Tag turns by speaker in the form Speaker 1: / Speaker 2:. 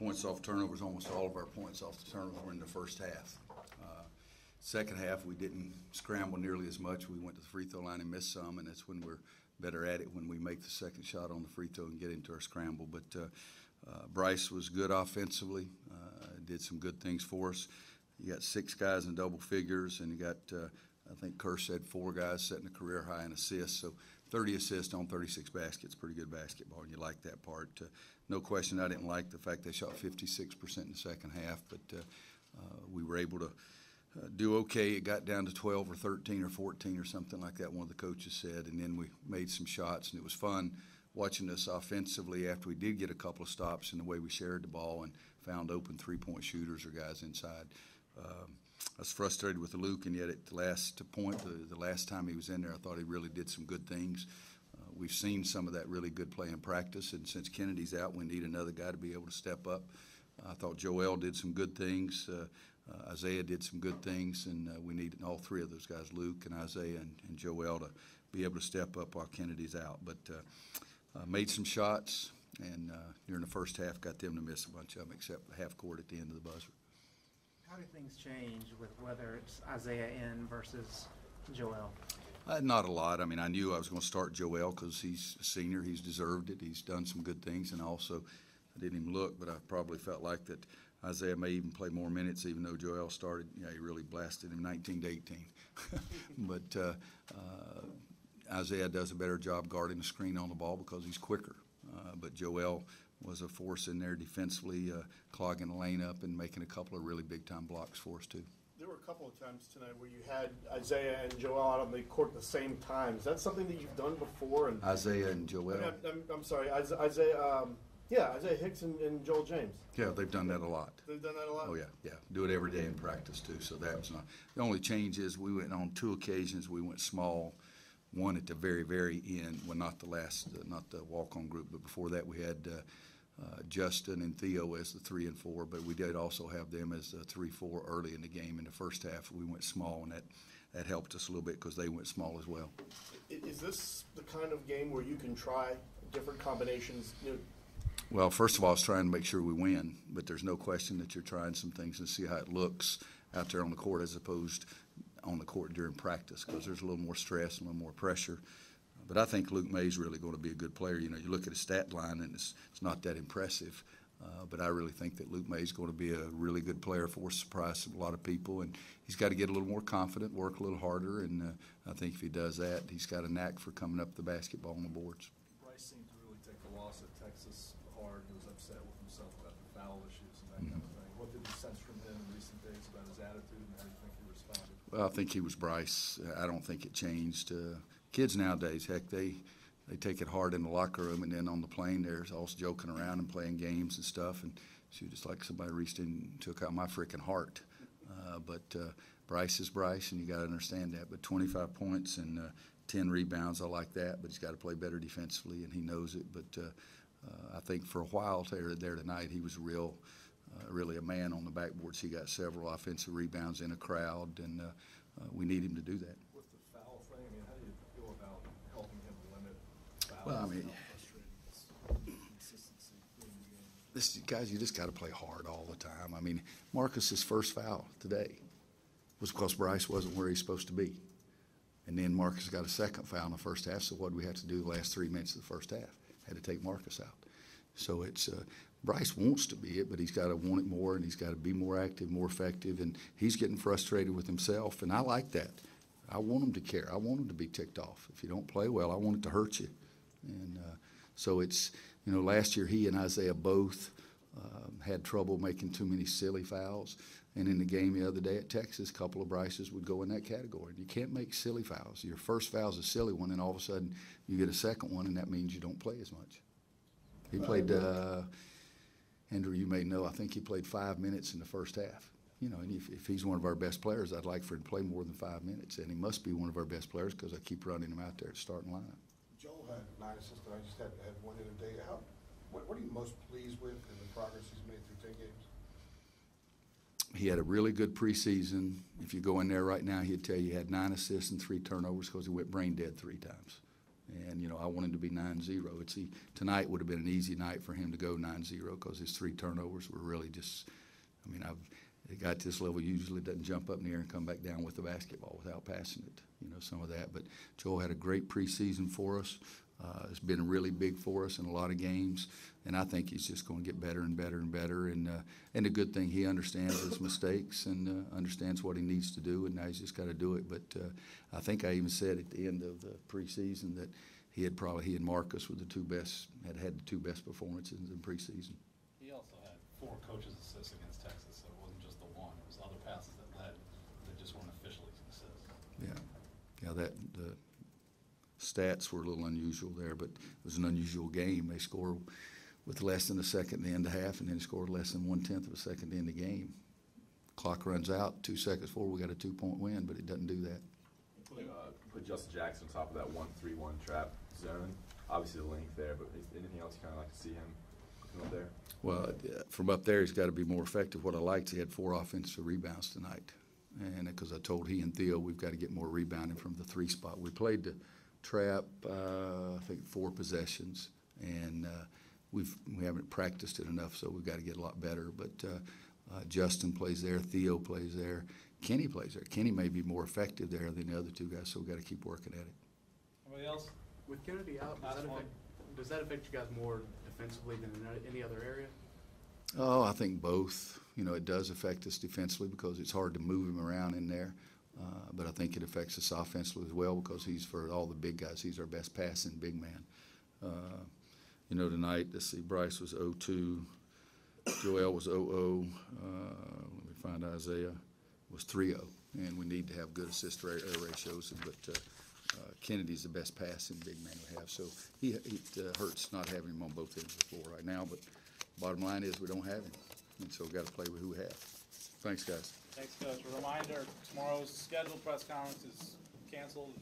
Speaker 1: points off turnovers, almost all of our points off the turnovers were in the first half. Uh, Second half, we didn't scramble nearly as much. We went to the free throw line and missed some, and that's when we're better at it, when we make the second shot on the free throw and get into our scramble. But uh, uh, Brice was good offensively, uh, did some good things for us. You got six guys in double figures, and you got, uh, I think Kerr said four guys setting a career high in assists. So 30 assists on 36 baskets, pretty good basketball, and you like that part. Uh, no question, I didn't like the fact they shot 56% in the second half, but uh, uh, we were able to uh, do okay. It got down to 12 or 13 or 14 or something like that, one of the coaches said, and then we made some shots, and it was fun watching us offensively after we did get a couple of stops and the way we shared the ball and found open three-point shooters or guys inside. Um, I was frustrated with Luke, and yet at the last point, the, the last time he was in there, I thought he really did some good things. Uh, we've seen some of that really good play in practice, and since Kennedy's out, we need another guy to be able to step up. I thought Joel did some good things. Uh, uh, Isaiah did some good things, and uh, we need all three of those guys, Luke and Isaiah and, and Joel, to be able to step up while Kennedy's out. But uh, made some shots, and uh, during the first half, got them to miss a bunch of them, except half court at the end of the buzzer.
Speaker 2: How do things change with whether it's Isaiah in versus Joel?
Speaker 1: Uh, not a lot. I mean, I knew I was going to start Joel because he's a senior. He's deserved it. He's done some good things, and also I didn't even look, but I probably felt like that Isaiah may even play more minutes, even though Joel started. Yeah, he really blasted him 19 to 18. but uh, uh, Isaiah does a better job guarding the screen on the ball because he's quicker. Uh, but Joel was a force in there defensively, uh, clogging the lane up and making a couple of really big time blocks for us too.
Speaker 3: There were a couple of times tonight where you had Isaiah and Joel out on the court at the same time. Is that something that you've done before? And
Speaker 1: Isaiah and Joel.
Speaker 3: I'm, I'm, I'm sorry, Isaiah. Um, yeah, Isaiah Hicks and, and Joel James.
Speaker 1: Yeah, they've done that a lot.
Speaker 3: They've done that a lot.
Speaker 1: Oh, yeah, yeah. Do it every day in practice too, so that was not, the only change is we went on two occasions, we went small. One at the very, very end, well, not the last, uh, not the walk-on group, but before that, we had, uh, uh, Justin and Theo as the three and four, but we did also have them as the three, four early in the game. In the first half, we went small, and that, that helped us a little bit because they went small as well.
Speaker 3: Is this the kind of game where you can try different combinations? You know,
Speaker 1: Well, first of all, I was trying to make sure we win, but there's no question that you're trying some things and see how it looks out there on the court as opposed on the court during practice because there's a little more stress and a little more pressure. But I think Luke Maye's really going to be a good player. You know, you look at his stat line and it's, it's not that impressive. Uh, but I really think that Luke Maye's going to be a really good player for us, surprise a lot of people. And he's got to get a little more confident, work a little harder. And uh, I think if he does that, he's got a knack for coming up the basketball on the boards.
Speaker 4: Brice seemed to really take the loss at Texas hard. He was upset with himself about the foul issues and that kind of thing. What did you sense from him in recent days about his attitude and how do you think he responded?
Speaker 1: Well, I think he was Brice. I don't think it changed. Uh, kids nowadays, heck, they they take it hard in the locker room, and then on the plane, they're all joking around and playing games and stuff. And she just like somebody reached in and took out my freaking heart. Uh, but uh, Brice is Brice, and you got to understand that. But 25 points and uh, 10 rebounds, I like that. But he's got to play better defensively, and he knows it. But uh, uh, I think for a while there, there tonight, he was real, uh, really a man on the backboards. He got several offensive rebounds in a crowd, and we need him to do that.
Speaker 4: With the foul thing, I mean, how do you feel about helping him limit fouls?
Speaker 1: Well, I mean-? This guys, you just got to play hard all the time. I mean, Marcus's first foul today was because Brice wasn't where he's supposed to be, and then Marcus got a second foul in the first half. So what did we have to do the last three minutes of the first half? Had to take Marcus out. So it's uh, Brice wants to be it, but he's got to want it more, and he's got to be more active, more effective, and he's getting frustrated with himself, and I like that. I want him to care. I want him to be ticked off. If you don't play well, I want it to hurt you. And uh, so it's, you know, last year he and Isaiah both um, had trouble making too many silly fouls. And in the game the other day at Texas, a couple of Brices would go in that category. You can't make silly fouls. Your first foul's a silly one, and all of a sudden you get a second one, and that means you don't play as much. He played, uh, Andrew, you may know, I think he played five minutes in the first half. You know, and if, if he's one of our best players, I'd like for him to play more than five minutes. And he must be one of our best players because I keep running him out there at starting lineup.
Speaker 5: Nine assists tonight, just had, had one in a day. How, what, what are you most pleased with in the progress he's made through ten games?
Speaker 1: He had a really good preseason. If you go in there right now, he'd tell you he had nine assists and three turnovers because he went brain dead three times. And, you know, I want him to be nine zero. It's, he, tonight would have been an easy night for him to go nine zero because his three turnovers were really just, I mean, I've, the guy this level usually doesn't jump up in the air and come back down with the basketball without passing it, you know, some of that. But Joel had a great preseason for us. Uh, it's been really big for us in a lot of games, and I think he's just going to get better and better and better. And uh, and the good thing, he understands his mistakes and uh, understands what he needs to do, and now he's just got to do it. But uh, I think I even said at the end of the preseason that he had probably he and Marcus were the two best had had the two best performances in preseason.
Speaker 6: He also had four coaches assists against Texas, so it wasn't just the one. It was other passes that led that just weren't officially assists.
Speaker 1: Yeah, yeah, that, the stats were a little unusual there, but it was an unusual game. They scored with less than a second in the end of half, and then scored less than one-tenth of a second in the game. Clock runs out, two seconds forward, we got a two-point win, but it doesn't do that.
Speaker 7: Put, uh, put Justin Jackson on top of that one three one trap zone. Obviously the length there, but is anything else you kind of like to see him up there?
Speaker 1: Well, uh, from up there, he's got to be more effective. What I liked, he had four offensive rebounds tonight. And because I told he and Theo, we've got to get more rebounding from the three spot. We played the trap, uh, I think, four possessions, and uh, we've we haven't practiced it enough, so we've got to get a lot better. But uh, uh, Justin plays there, Theo plays there, Kenny plays there. Kenny may be more effective there than the other two guys, so we've got to keep working at it.
Speaker 6: Anybody else?
Speaker 2: With Kennedy out, does that affect, does that affect you guys more defensively than in any other area?
Speaker 1: Oh, I think both. You know, it does affect us defensively because it's hard to move him around in there. Uh, but I think it affects us offensively as well because he's for all the big guys. He's our best passing big man. Uh, you know, tonight, let's see, Brice was 0-2, Joel was 0-0. Uh, let me find Isaiah was 3-0, and we need to have good assist ra- ratios. But uh, uh, Kennedy's the best passing big man we have, so he it hurts not having him on both ends of the floor right now. But bottom line is we don't have him, and so we've got to play with who we have. Thanks, guys.
Speaker 6: Thanks, Coach. A reminder, tomorrow's scheduled press conference is canceled